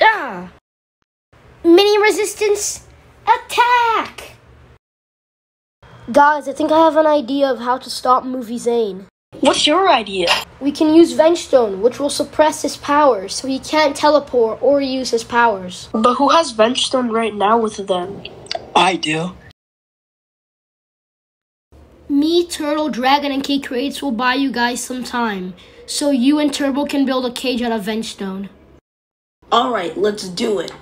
Ah! Mini resistance attack! Guys, I think I have an idea of how to stop Movie Zane. What's your idea? We can use Vengestone, which will suppress his powers, so he can't teleport or use his powers. But who has Vengestone right now with them? I do. Me, Turtle, Dragon, and K Crates will buy you guys some time, so you and Turbo can build a cage out of Vengestone. Alright, let's do it.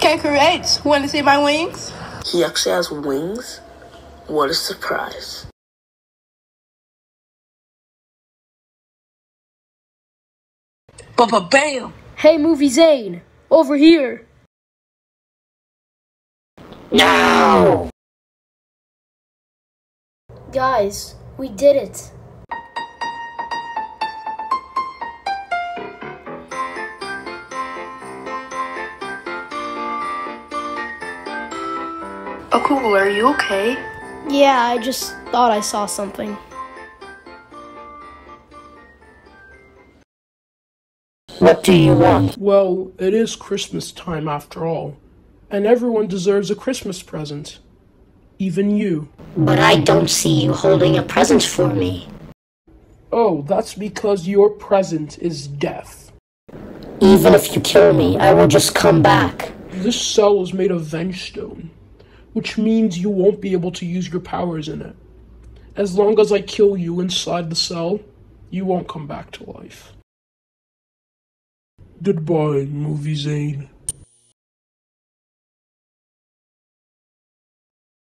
K Creates, want to see my wings? He actually has wings? What a surprise. Baba bam! Hey, Movie Zane! Over here! No! Guys, we did it. Oh, cool, are you okay? Yeah, I just thought I saw something. What do you want? Well, it is Christmas time after all, and everyone deserves a Christmas present. Even you. But I don't see you holding a present for me. Oh, that's because your present is death. Even if you kill me, I will just come back. This cell is made of Vengestone, which means you won't be able to use your powers in it. As long as I kill you inside the cell, you won't come back to life. Goodbye, Movie Zane.